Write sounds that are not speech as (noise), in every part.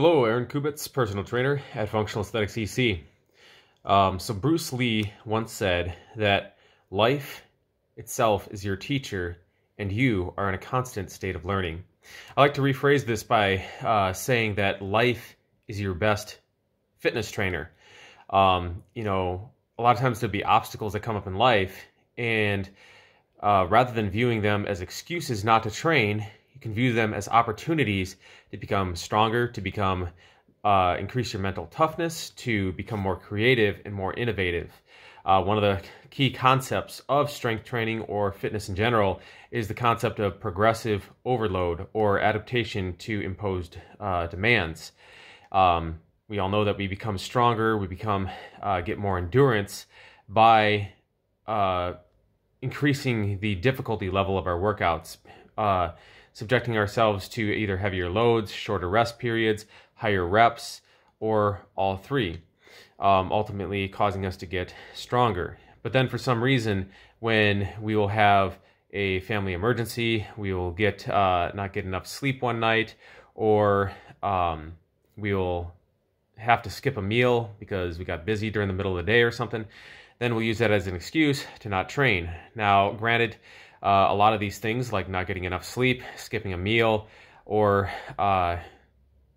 Hello, Aaron Kubitz, personal trainer at Functional Aesthetics EC. Um, so Bruce Lee once said that life itself is your teacher and you are in a constant state of learning. I like to rephrase this by uh, saying that life is your best fitness trainer. Um, you know, a lot of times there'll be obstacles that come up in life, and uh, rather than viewing them as excuses not to train, you can view them as opportunities to become stronger, to become uh, increase your mental toughness, to become more creative and more innovative. Uh, one of the key concepts of strength training or fitness in general is the concept of progressive overload or adaptation to imposed uh, demands. Um, we all know that we become stronger, we become uh, get more endurance by uh, increasing the difficulty level of our workouts, uh, subjecting ourselves to either heavier loads, shorter rest periods, higher reps, or all three um, ultimately causing us to get stronger. But then for some reason, when we will have a family emergency, we will get uh, not get enough sleep one night, or um, we will have to skip a meal because we got busy during the middle of the day or something, then we'll use that as an excuse to not train. Now, granted, uh, a lot of these things like not getting enough sleep, skipping a meal, or uh,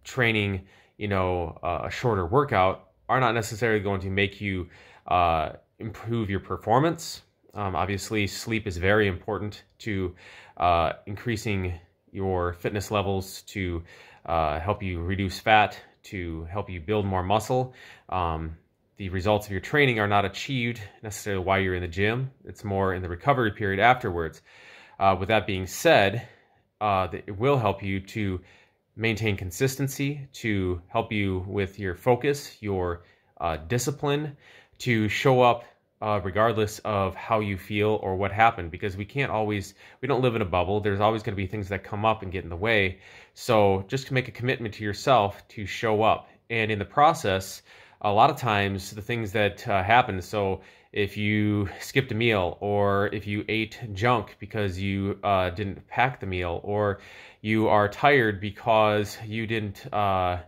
training, you know, uh, a shorter workout are not necessarily going to make you uh, improve your performance. Um, obviously, sleep is very important to uh, increasing your fitness levels, to uh, help you reduce fat, to help you build more muscle. Um, the results of your training are not achieved necessarily while you're in the gym. It's more in the recovery period afterwards. Uh, with that being said, uh, it will help you to maintain consistency, to help you with your focus, your uh, discipline, to show up uh, regardless of how you feel or what happened because we can't always we don't live in a bubble there's always going to be things that come up and get in the way so just to make a commitment to yourself to show up and in the process a lot of times the things that uh, happen so if you (laughs) skipped a meal or if you ate junk because you uh, didn't pack the meal or you are tired because you didn't uh,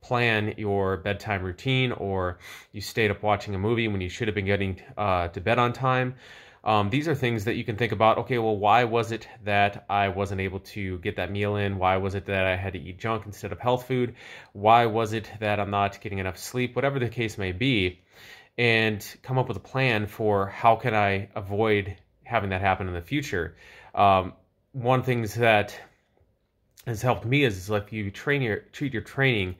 plan your bedtime routine or you stayed up watching a movie when you should have been getting uh, to bed on time um, these are things that you can think about okay well why was it that i wasn't able to get that meal in? Why was it that i had to eat junk instead of health food? Why was it that i'm not getting enough sleep? Whatever the case may be and come up with a plan for how can I avoid having that happen in the future. Um, one things that has helped me is, is if you train your treat your training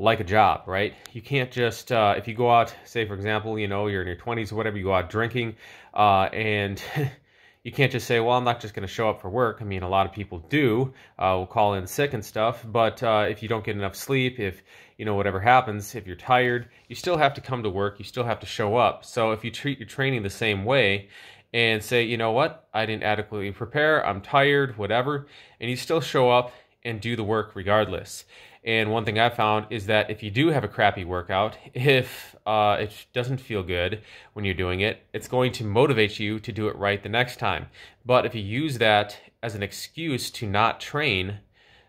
like a job, right? You can't just uh, if you go out, say for example, you know you're in your 20s or whatever, you go out drinking, uh, and (laughs) you can't just say, well, I'm not just going to show up for work. I mean, a lot of people do. Uh, will call in sick and stuff. But uh, if you don't get enough sleep, if you know whatever happens, if you're tired, you still have to come to work. You still have to show up. So if you treat your training the same way and say, you know what, I didn't adequately prepare, I'm tired, whatever, and you still show up and do the work regardless. And one thing I've found is that if you do have a crappy workout, (laughs) if uh, it doesn't feel good when you're doing it, it's going to motivate you to do it right the next time. But if you use that as an excuse to not train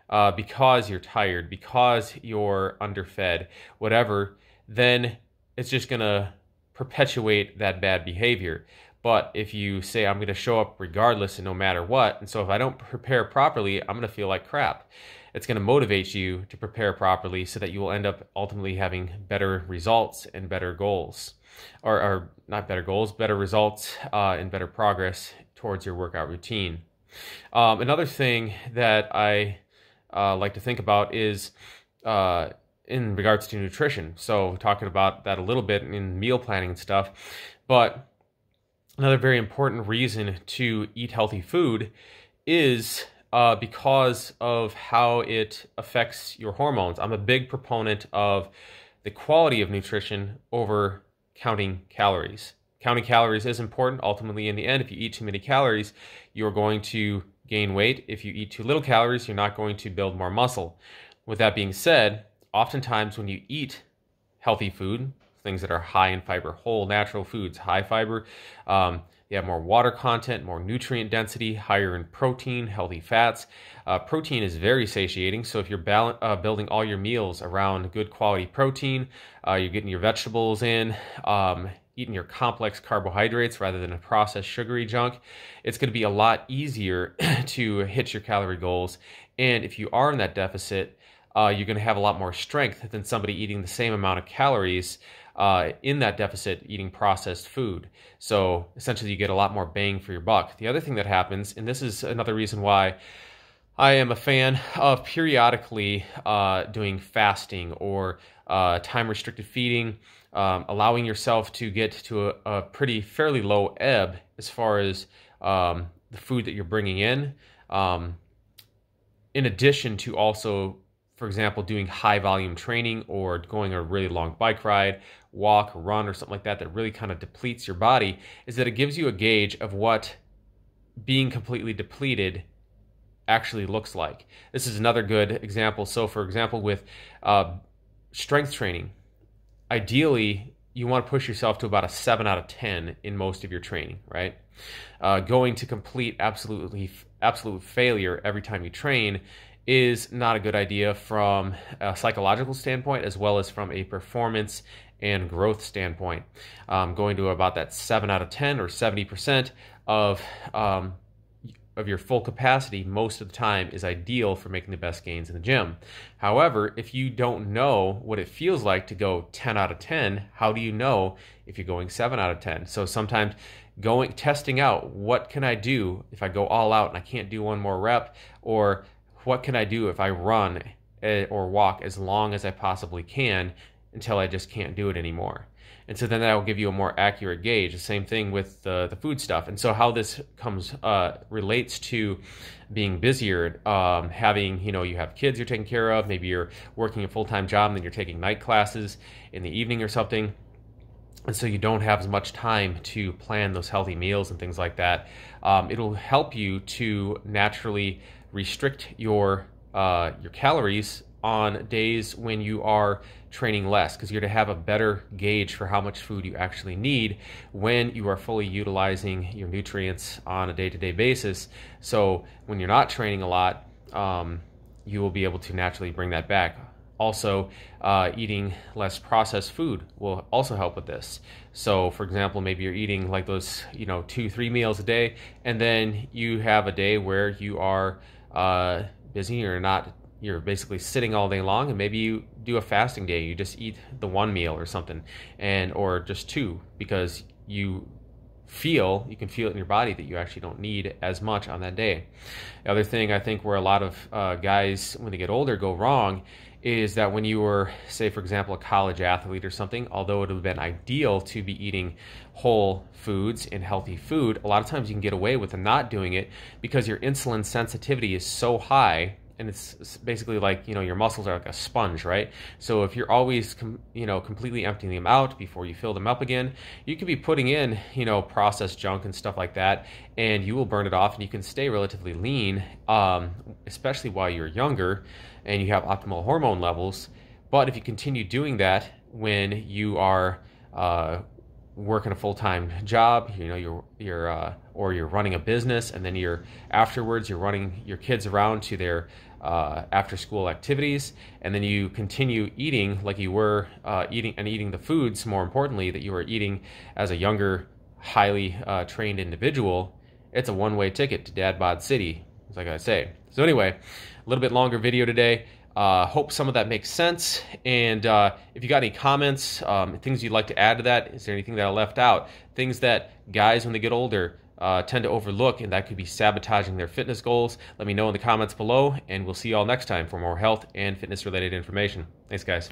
uh, because you're tired, because you're underfed, whatever, then it's just going to perpetuate that bad behavior. But if you say, I'm going to show up regardless and no matter what, and so if I don't prepare properly, I'm going to feel like crap it's going to motivate you to prepare properly so that you will end up ultimately having better results and better goals. Or, or not better goals better results uh, and better progress towards your workout routine. Um, another thing that i uh, like to think about is uh, in regards to nutrition. So talking about that a little bit in meal planning and stuff but another very important reason to eat healthy food is uh, because of how it affects your hormones. I'm a big proponent of the quality of nutrition over counting calories. Counting calories is important. Ultimately, in the end, if you eat too many calories, you're going to gain weight. If you eat too little calories, you're not going to build more muscle. With that being said, oftentimes when you eat healthy food, things that are high in fiber, whole natural foods, high fiber, um, they have more water content, more nutrient density, higher in protein, healthy fats. Uh, protein is very satiating, so if you're bal- uh, building all your meals around good quality protein, uh, you're getting your vegetables in, um, eating your complex carbohydrates rather than a processed sugary junk, it's going to be a lot easier (clears throat) to hit your calorie goals. And if you are in that deficit, uh, you're going to have a lot more strength than somebody eating the same amount of calories uh, in that deficit eating processed food. So essentially, you get a lot more bang for your buck. The other thing that happens, and this is another reason why I am a fan of periodically uh, doing fasting or uh, time restricted feeding, um, allowing yourself to get to a, a, pretty fairly low ebb as far as um, the food that you're bringing in. Um, in addition to also for example, doing high volume training or going a really long bike ride, walk, run, or something like that, that really kind of depletes your body, is that it gives you a gauge of what being completely depleted actually looks like. This is another good example. So, for example, with uh, strength training, ideally, you want to push yourself to about a 7 out of 10 in most of your training, right? Uh, going to complete absolutely absolute failure every time you train is not a good idea from a psychological standpoint as well as from a performance and growth standpoint. Um, going to about that 7 out of 10 or 70% of um, of your full capacity most of the time is ideal for making the best gains in the gym. However, if you don't know what it feels like to go 10 out of 10, how do you know if you're going 7 out of 10? So sometimes going testing out what can I do if I go all out and I can't do one more rep or what can I do if I run eh, or walk as long as I possibly can until I just can't do it anymore? And so then that will give you a more accurate gauge. The same thing with the, the food stuff. And so how this comes uh, relates to being busier, um, having you know you have kids you're taking care of, maybe you're working a full time job, and then you're taking night classes in the evening or something. And so you don't have as much time to plan those healthy meals and things like that. Um, it'll help you to naturally restrict your uh, your calories on days when you are training less because you're to have a better gauge for how much food you actually need when you are fully utilizing your nutrients on a day-to-day basis. So when you're not training a lot um, you will be able to naturally bring that back. Also uh, eating less processed food will also help with this. So for example maybe you're eating like those you know two three meals a day and then you have a day where you are uh, busy or not you're basically sitting all day long and maybe you do a fasting day you just eat the one meal or something and or just two because you feel you can feel it in your body that you actually don't need as much on that day. The other thing i think where a lot of uh, guys when they get older go wrong is that when you were say for example a college athlete or something although it would have been ideal to be eating whole foods and healthy food a lot of times you can get away with not doing it because your insulin sensitivity is so high and it's basically like you know your muscles are like a sponge right? So if you're always you know completely emptying them out before you fill them up again you could be putting in you know processed junk and stuff like that and you will burn it off and you can stay relatively lean um, especially while you're younger and you have optimal hormone levels. But if you continue doing that when you are uh, working a full-time job you know you're you're uh, or you're running a business and then you're afterwards you're running your kids around to their uh, after school activities and then you continue eating like you were uh, eating and eating the foods more importantly that you were eating as a younger highly uh, trained individual. It's a one-way ticket to dad bod city like i say. So anyway a little bit longer video today uh, hope some of that makes sense. And uh, if you got any comments, um, things you'd like to add to that, is there anything that I left out? Things that guys, when they get older, uh, tend to overlook, and that could be sabotaging their fitness goals. Let me know in the comments below, and we'll see you all next time for more health and fitness related information. Thanks, guys.